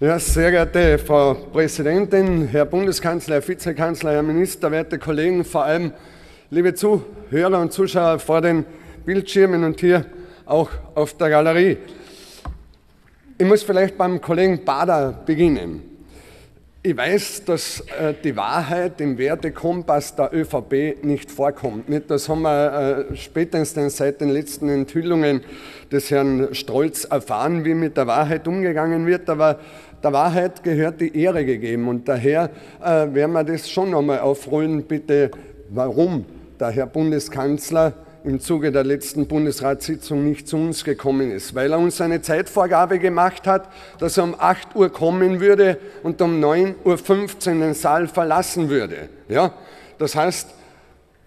Ja, sehr geehrte Frau Präsidentin, Herr Bundeskanzler, Herr Vizekanzler, Herr Minister, werte Kollegen, vor allem liebe Zuhörer und Zuschauer vor den Bildschirmen und hier auch auf der Galerie. Ich muss vielleicht beim Kollegen Bader beginnen. Ich weiß, dass äh, die Wahrheit im Wertekompass der ÖVP nicht vorkommt. Das haben wir äh, spätestens seit den letzten Enthüllungen des Herrn Strolz erfahren, wie mit der Wahrheit umgegangen wird. Aber der Wahrheit gehört die Ehre gegeben. Und daher äh, werden wir das schon einmal aufrollen, bitte, warum der Herr Bundeskanzler im Zuge der letzten Bundesratssitzung nicht zu uns gekommen ist, weil er uns eine Zeitvorgabe gemacht hat, dass er um 8 Uhr kommen würde und um 9.15 Uhr den Saal verlassen würde. Ja? Das heißt,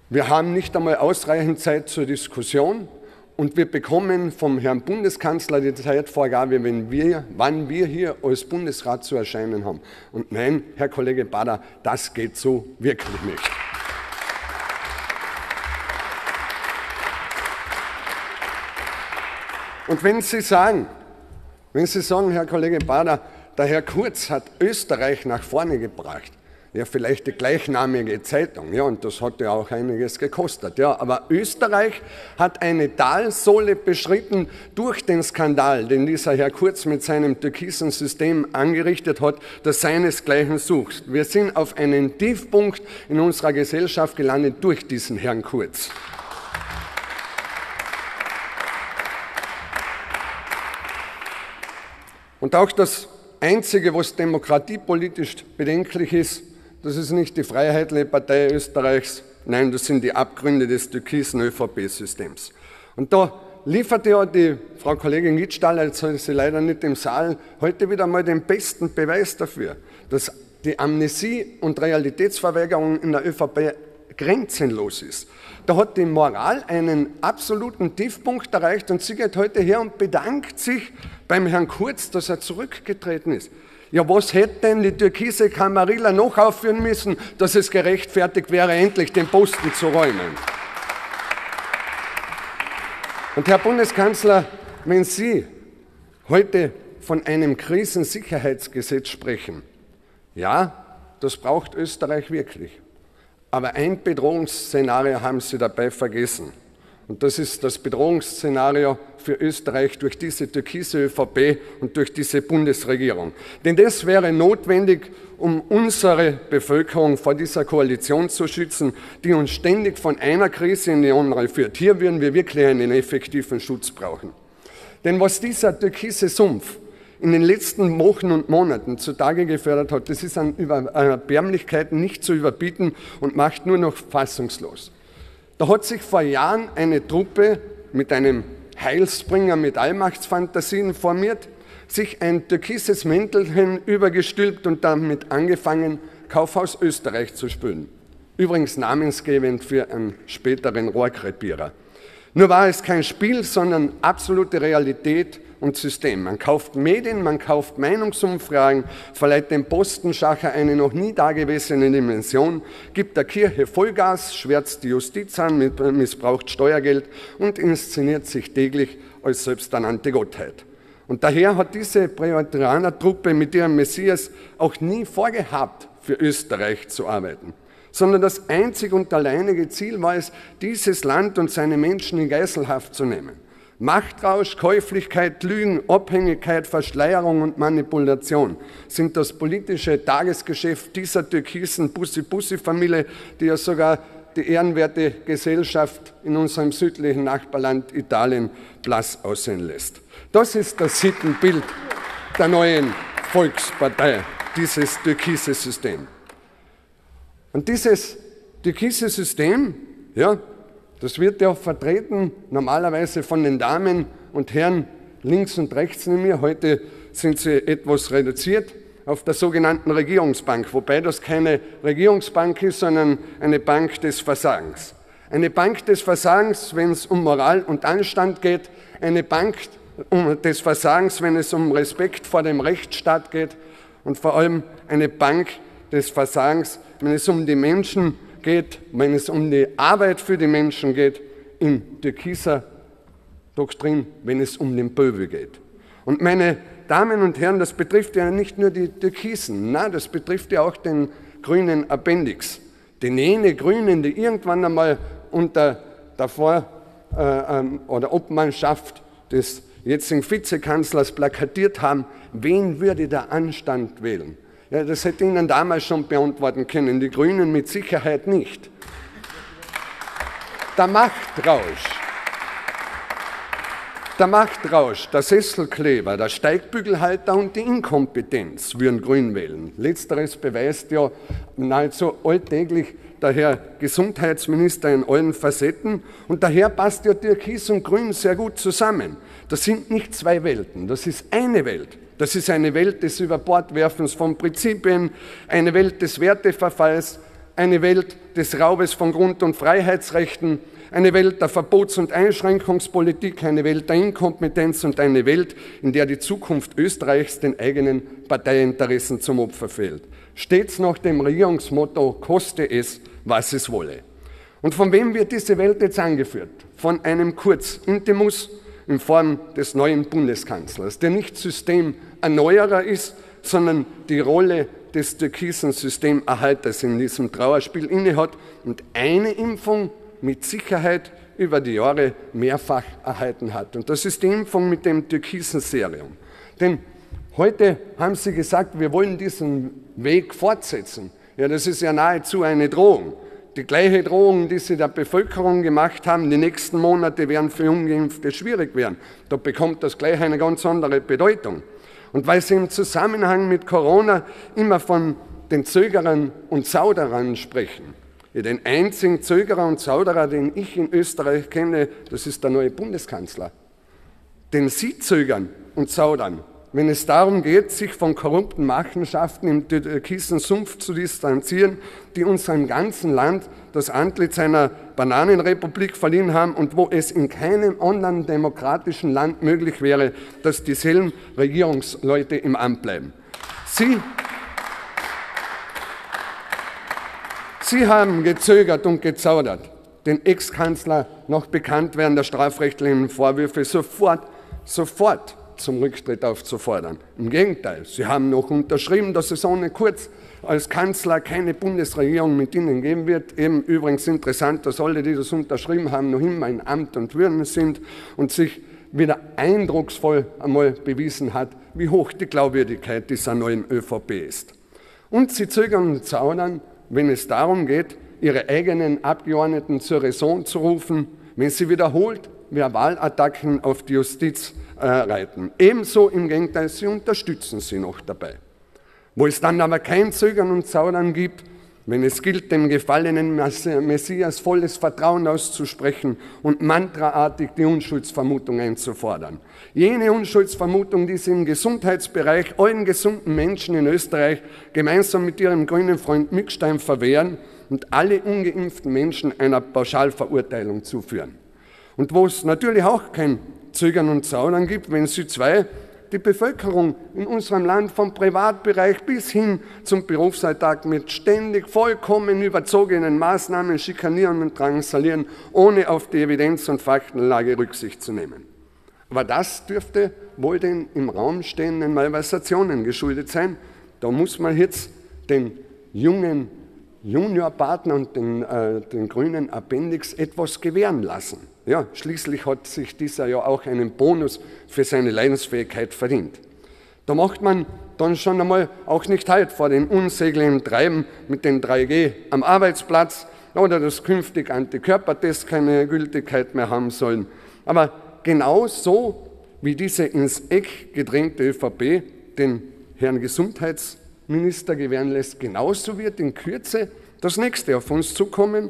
wir haben nicht einmal ausreichend Zeit zur Diskussion. Und wir bekommen vom Herrn Bundeskanzler die Zeitvorgabe, wenn wir, wann wir hier als Bundesrat zu erscheinen haben. Und nein, Herr Kollege Bader, das geht so wirklich nicht. Und wenn Sie sagen, wenn Sie sagen, Herr Kollege Bader, der Herr Kurz hat Österreich nach vorne gebracht, ja, vielleicht die gleichnamige Zeitung, ja, und das hat ja auch einiges gekostet, ja, aber Österreich hat eine Talsohle beschritten durch den Skandal, den dieser Herr Kurz mit seinem türkisen System angerichtet hat, das seinesgleichen sucht. Wir sind auf einen Tiefpunkt in unserer Gesellschaft gelandet durch diesen Herrn Kurz. Und auch das Einzige, was demokratiepolitisch bedenklich ist, das ist nicht die Freiheitliche Partei Österreichs, nein, das sind die Abgründe des türkisen ÖVP-Systems. Und da liefert ja die Frau Kollegin Gitstaller, jetzt ist sie leider nicht im Saal, heute wieder mal den besten Beweis dafür, dass die Amnesie und Realitätsverweigerung in der ÖVP grenzenlos ist. Da hat die Moral einen absoluten Tiefpunkt erreicht und sie geht heute her und bedankt sich beim Herrn Kurz, dass er zurückgetreten ist. Ja, was hätte denn die türkise Kamarilla noch aufführen müssen, dass es gerechtfertigt wäre, endlich den Posten zu räumen? Und Herr Bundeskanzler, wenn Sie heute von einem Krisensicherheitsgesetz sprechen, ja, das braucht Österreich wirklich. Aber ein Bedrohungsszenario haben Sie dabei vergessen. Und das ist das Bedrohungsszenario für Österreich durch diese türkise ÖVP und durch diese Bundesregierung. Denn das wäre notwendig, um unsere Bevölkerung vor dieser Koalition zu schützen, die uns ständig von einer Krise in die andere führt. Hier würden wir wirklich einen effektiven Schutz brauchen. Denn was dieser türkise Sumpf in den letzten Wochen und Monaten zutage gefördert hat, das ist an Erbärmlichkeiten nicht zu überbieten und macht nur noch fassungslos. Da hat sich vor Jahren eine Truppe mit einem Heilsbringer mit Allmachtsfantasien formiert, sich ein türkises Mäntelchen übergestülpt und damit angefangen, Kaufhaus Österreich zu spülen. Übrigens namensgebend für einen späteren Rohrkrepierer. Nur war es kein Spiel, sondern absolute Realität und System. Man kauft Medien, man kauft Meinungsumfragen, verleiht dem Postenschacher eine noch nie dagewesene Dimension, gibt der Kirche Vollgas, schwärzt die Justiz an, missbraucht Steuergeld und inszeniert sich täglich als selbsternannte Gottheit. Und daher hat diese Prätorianer-Truppe mit ihrem Messias auch nie vorgehabt, für Österreich zu arbeiten sondern das einzig und alleinige Ziel war es, dieses Land und seine Menschen in Geiselhaft zu nehmen. Machtrausch, Käuflichkeit, Lügen, Abhängigkeit, Verschleierung und Manipulation sind das politische Tagesgeschäft dieser türkisen Bussi-Bussi-Familie, die ja sogar die ehrenwerte Gesellschaft in unserem südlichen Nachbarland Italien blass aussehen lässt. Das ist das Sittenbild der neuen Volkspartei, dieses türkise System. Und dieses türkise System, ja, das wird ja vertreten normalerweise von den Damen und Herren links und rechts neben mir. Heute sind sie etwas reduziert auf der sogenannten Regierungsbank, wobei das keine Regierungsbank ist, sondern eine Bank des Versagens. Eine Bank des Versagens, wenn es um Moral und Anstand geht, eine Bank des Versagens, wenn es um Respekt vor dem Rechtsstaat geht und vor allem eine Bank des Versagens, wenn es um die Menschen geht geht, wenn es um die Arbeit für die Menschen geht, in türkiser Doktrin, wenn es um den Pöbel geht. Und meine Damen und Herren, das betrifft ja nicht nur die Türkisen, nein, das betrifft ja auch den grünen Appendix. Den jene Grünen, die irgendwann einmal unter der Vor- äh, ähm, oder Obmannschaft des jetzigen Vizekanzlers plakatiert haben, wen würde der Anstand wählen? Ja, das hätte Ihnen damals schon beantworten können, die Grünen mit Sicherheit nicht. Der Machtrausch, der Machtrausch, der Sesselkleber, der Steigbügelhalter und die Inkompetenz würden Grün wählen. Letzteres beweist ja nahezu alltäglich der Herr Gesundheitsminister in allen Facetten und daher passt ja Türkis und Grün sehr gut zusammen. Das sind nicht zwei Welten, das ist eine Welt. Das ist eine Welt des Überbordwerfens von Prinzipien, eine Welt des Werteverfalls, eine Welt des Raubes von Grund- und Freiheitsrechten, eine Welt der Verbots- und Einschränkungspolitik, eine Welt der Inkompetenz und eine Welt, in der die Zukunft Österreichs den eigenen Parteiinteressen zum Opfer fällt. Stets nach dem Regierungsmotto, koste es, was es wolle. Und von wem wird diese Welt jetzt angeführt? Von einem Kurz Intimus in Form des neuen Bundeskanzlers, der nicht Systemerneuerer ist, sondern die Rolle des türkisen Systemerhalters in diesem Trauerspiel innehat und eine Impfung mit Sicherheit über die Jahre mehrfach erhalten hat. Und das ist die Impfung mit dem türkisen Serum. Denn heute haben Sie gesagt, wir wollen diesen Weg fortsetzen. Ja, das ist ja nahezu eine Drohung. Die gleiche Drohung, die sie der Bevölkerung gemacht haben, die nächsten Monate werden für Ungeimpfte schwierig werden. Da bekommt das gleich eine ganz andere Bedeutung. Und weil sie im Zusammenhang mit Corona immer von den Zögerern und Zauderern sprechen. Den einzigen Zögerer und Zauderer, den ich in Österreich kenne, das ist der neue Bundeskanzler. Denn sie zögern und zaudern wenn es darum geht, sich von korrupten Machenschaften im türkisen Sumpf zu distanzieren, die unserem ganzen Land das Antlitz einer Bananenrepublik verliehen haben und wo es in keinem anderen demokratischen Land möglich wäre, dass dieselben Regierungsleute im Amt bleiben. Sie, Sie haben gezögert und gezaudert, den Ex-Kanzler noch bekannt werden der strafrechtlichen Vorwürfe sofort, sofort zum Rücktritt aufzufordern. Im Gegenteil, sie haben noch unterschrieben, dass es ohne Kurz als Kanzler keine Bundesregierung mit ihnen geben wird. Eben übrigens interessant, dass alle, die das unterschrieben haben, noch immer in Amt und Würden sind und sich wieder eindrucksvoll einmal bewiesen hat, wie hoch die Glaubwürdigkeit dieser neuen ÖVP ist. Und sie zögern und zaudern, wenn es darum geht, ihre eigenen Abgeordneten zur Raison zu rufen, wenn sie wiederholt Verbalattacken auf die Justiz äh, reiten. Ebenso im Gegenteil, sie unterstützen sie noch dabei. Wo es dann aber kein Zögern und Zaudern gibt, wenn es gilt, dem gefallenen Messias volles Vertrauen auszusprechen und mantraartig die Unschuldsvermutung einzufordern. Jene Unschuldsvermutung, die sie im Gesundheitsbereich allen gesunden Menschen in Österreich gemeinsam mit ihrem grünen Freund Mückstein verwehren und alle ungeimpften Menschen einer Pauschalverurteilung zuführen. Und wo es natürlich auch kein Zögern und Zaudern gibt, wenn Sie zwei die Bevölkerung in unserem Land vom Privatbereich bis hin zum Berufsalltag mit ständig vollkommen überzogenen Maßnahmen schikanieren und drangsalieren, ohne auf die Evidenz- und Faktenlage Rücksicht zu nehmen. Aber das dürfte wohl den im Raum stehenden Malversationen geschuldet sein. Da muss man jetzt den jungen Juniorpartner und den, äh, den grünen Appendix etwas gewähren lassen. Ja, schließlich hat sich dieser ja auch einen Bonus für seine Leidensfähigkeit verdient. Da macht man dann schon einmal auch nicht halt vor den unsäglichen Treiben mit den 3G am Arbeitsplatz oder dass künftig Antikörpertests keine Gültigkeit mehr haben sollen. Aber genau so wie diese ins Eck gedrängte ÖVP den Herrn Gesundheitsminister gewähren lässt, genauso wird in Kürze das nächste auf uns zukommen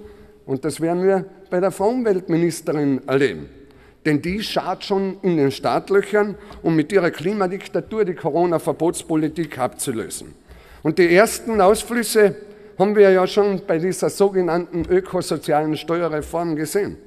und das werden wir bei der Frauenweltministerin erleben. Denn die schaut schon in den Startlöchern, um mit ihrer Klimadiktatur die Corona-Verbotspolitik abzulösen. Und die ersten Ausflüsse haben wir ja schon bei dieser sogenannten ökosozialen Steuerreform gesehen.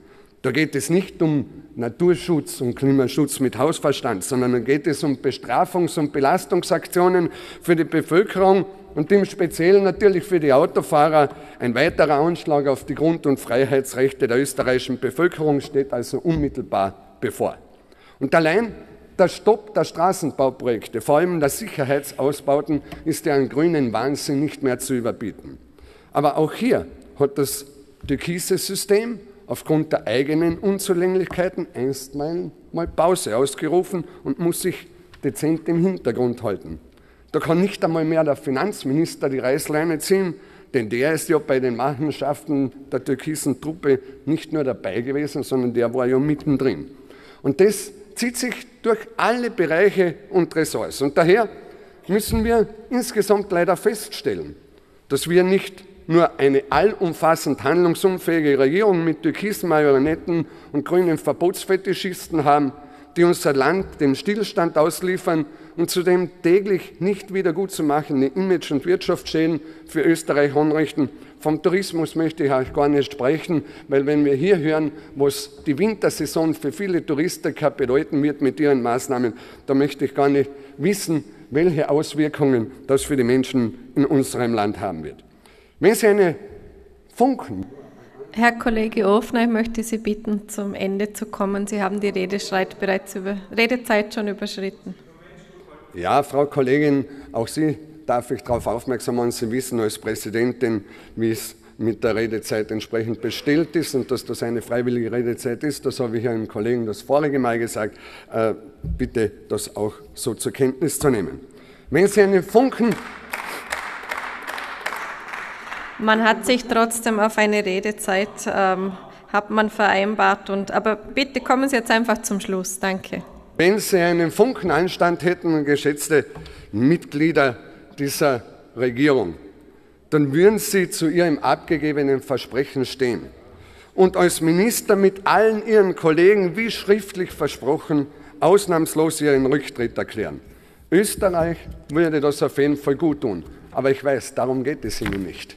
Da geht es nicht um Naturschutz und Klimaschutz mit Hausverstand, sondern da geht es um Bestrafungs- und Belastungsaktionen für die Bevölkerung und im Speziellen natürlich für die Autofahrer. Ein weiterer Anschlag auf die Grund- und Freiheitsrechte der österreichischen Bevölkerung steht also unmittelbar bevor. Und allein Der Stopp der Straßenbauprojekte, vor allem der Sicherheitsausbauten, ist ja an grünen Wahnsinn nicht mehr zu überbieten. Aber auch hier hat das türkise System aufgrund der eigenen Unzulänglichkeiten einstmal mal Pause ausgerufen und muss sich dezent im Hintergrund halten. Da kann nicht einmal mehr der Finanzminister die Reißleine ziehen, denn der ist ja bei den Machenschaften der türkisen Truppe nicht nur dabei gewesen, sondern der war ja mittendrin. Und das zieht sich durch alle Bereiche und Ressorts. Und daher müssen wir insgesamt leider feststellen, dass wir nicht nur eine allumfassend handlungsunfähige Regierung mit türkisen Marionetten und grünen Verbotsfetischisten haben, die unser Land dem Stillstand ausliefern und zudem täglich nicht wieder gut zu machende Image- und Wirtschaftsschäden für Österreich anrichten. Vom Tourismus möchte ich auch gar nicht sprechen, weil wenn wir hier hören, was die Wintersaison für viele Touristiker bedeuten wird mit ihren Maßnahmen, da möchte ich gar nicht wissen, welche Auswirkungen das für die Menschen in unserem Land haben wird. Wenn Sie eine Funken Herr Kollege Ofner, ich möchte Sie bitten, zum Ende zu kommen. Sie haben die Redezeit bereits über, Redezeit schon überschritten. Ja, Frau Kollegin, auch Sie darf ich darauf aufmerksam machen. Sie wissen als Präsidentin, wie es mit der Redezeit entsprechend bestellt ist und dass das eine freiwillige Redezeit ist. Das habe ich Ihrem Kollegen das vorige Mal gesagt. Äh, bitte das auch so zur Kenntnis zu nehmen. Wenn Sie einen Funken man hat sich trotzdem auf eine Redezeit ähm, hat man vereinbart. Und, aber bitte kommen Sie jetzt einfach zum Schluss. Danke. Wenn Sie einen Funkenanstand hätten, geschätzte Mitglieder dieser Regierung, dann würden Sie zu Ihrem abgegebenen Versprechen stehen und als Minister mit allen Ihren Kollegen, wie schriftlich versprochen, ausnahmslos Ihren Rücktritt erklären. Österreich würde das auf jeden Fall gut tun. Aber ich weiß, darum geht es Ihnen nicht.